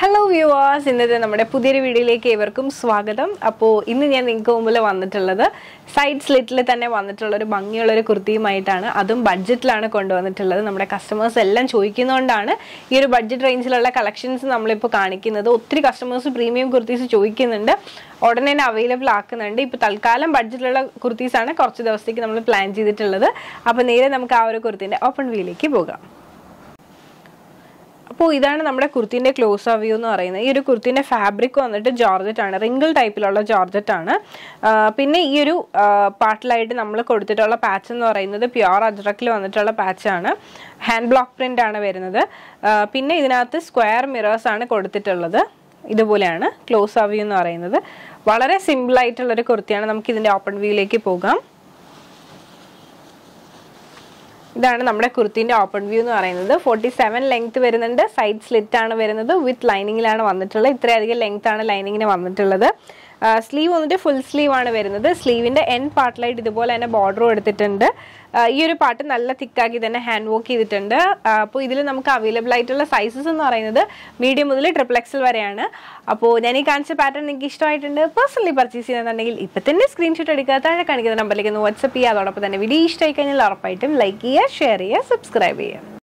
Hello viewers ഇന്നത്തെ നമ്മുടെ പുതിയൊരു വീഡിയോയിലേക്ക് ഏവർക്കും സ്വാഗതം. അപ്പോൾ ഇന്ന് ഞാൻ നിങ്ങൾക്ക് മുമ്പിൽ വന്നിട്ടുള്ളത് സൈഡ് സ്ലിറ്റിൽ തന്നെ വന്നിട്ടുള്ള ഒരു ഭംഗിയുള്ളൊരു കുർത്തിയുമായിട്ടാണ്. അതും ബഡ്ജറ്റിലാണ് കൊണ്ടുവന്നിട്ടുള്ളത്. നമ്മുടെ കസ്റ്റമേഴ്സ് എല്ലാം ചോദിക്കുന്നതുകൊണ്ടാണ് ഈ ഒരു ബഡ്ജറ്റ് റേഞ്ചിലുള്ള കളക്ഷൻസ് നമ്മളിപ്പോൾ കാണിക്കുന്നത്. ഒത്തിരി കസ്റ്റമേഴ്സ് പ്രീമിയം കുർത്തീസ് ചോദിക്കുന്നുണ്ട്. ഉടനെ തന്നെ അവൈലബിൾ ആക്കുന്നുണ്ട്. ഇപ്പോൾ തൽക്കാലം ബഡ്ജറ്റിലുള്ള കുർത്തീസാണ് കുറച്ച് ദിവസത്തേക്ക് നമ്മൾ പ്ലാൻ ചെയ്തിട്ടുള്ളത്. അപ്പോൾ നേരെ നമുക്ക് ആ ഒരു കുർത്തീന്റെ ഓപ്പൺ വ്യൂയിലേക്ക് പോകാം. അപ്പോൾ ഇതാണ് നമ്മുടെ കുർത്തിന്റെ ക്ലോസ് വ്യൂ എന്ന് പറയുന്നത്. ഈ ഒരു കുർത്തിന്റെ ഫാബ്രിക് വന്നിട്ട് ജോർജറ്റ് ആണ്. റിങ്കിൾ ടൈപ്പിലുള്ള ജോർജറ്റ് ആണ്. പിന്നെ ഈ ഒരു പാർട്ടിലായിട്ട് നമ്മൾ കൊടുത്തിട്ടുള്ള പാച്ച് എന്ന് പറയുന്നത് പ്യുവർ അജ്രക്കിൽ വന്നിട്ടുള്ള പാച്ചാണ് ഹാൻഡ് ബ്ലോക്ക് പ്രിന്റ് ആണ് വരുന്നത്. പിന്നെ ഇതിനകത്ത് സ്ക്വയർ മിറേഴ്സ് ആണ് കൊടുത്തിട്ടുള്ളത്. ഇതുപോലെയാണ് ക്ലോസ് വ്യൂ എന്ന് പറയുന്നത്. വളരെ സിമ്പിളായിട്ടുള്ളൊരു കുർത്തിയാണ്. നമുക്ക് ഇതിന്റെ ഓപ്പൺ വ്യൂയിലേക്ക് പോകാം. ഇതാണ് നമ്മുടെ കുർത്തിന്റെ ഓപ്പൺ വ്യൂ എന്ന് പറയുന്നത്. ഫോർട്ടി സെവൻ ലെങ്ത് വരുന്നുണ്ട്. സൈഡ് സ്ലിറ്റ് ആണ് വരുന്നത്. വിത്ത് ലൈനിങ്ങിലാണ് വന്നിട്ടുള്ളത്. ഇത്രയധികം ലെങ്ത് ആണ് ലൈനിങ്ങിന് വന്നിട്ടുള്ളത്. സ്ലീവ് വന്നിട്ട് ഫുൾ സ്ലീവ് ആണ് വരുന്നത്. സ്ലീവിന്റെ എൻ പാർട്ടിലായിട്ട് ഇതുപോലെ തന്നെ ബോർഡറും എടുത്തിട്ടുണ്ട്. ഈ ഒരു പാർട്ട് നല്ല തിക്കാക്കി തന്നെ ഹാൻഡ് വർക്ക് ചെയ്തിട്ടുണ്ട്. അപ്പോൾ ഇതിൽ നമുക്ക് അവൈലബിൾ ആയിട്ടുള്ള സൈസസ് എന്ന് പറയുന്നത് മീഡിയം മുതൽ ട്രിപ്പിൾ എക്സൽ വരെയാണ്. അപ്പോൾ ഞാൻ ഈ കാണിച്ച പാറ്റേൺ നിങ്ങൾക്ക് ഇഷ്ടമായിട്ടുണ്ട്. പേഴ്സണലി പർച്ചേസ് ചെയ്യുന്നുണ്ടെങ്കിൽ ഇപ്പം തന്നെ സ്ക്രീൻഷോട്ട് എടുക്കുക. താഴെ കാണിക്കുന്ന നമ്പറിലേക്ക് ഒന്ന് വാട്സപ്പ് ചെയ്യുക. അതോടൊപ്പം തന്നെ വീഡിയോ ഇഷ്ടമായി കഴിഞ്ഞാൽ ഉറപ്പായിട്ടും ലൈക്ക് ചെയ്യുക ഷെയർ ചെയ്യുക സബ്സ്ക്രൈബ് ചെയ്യുക.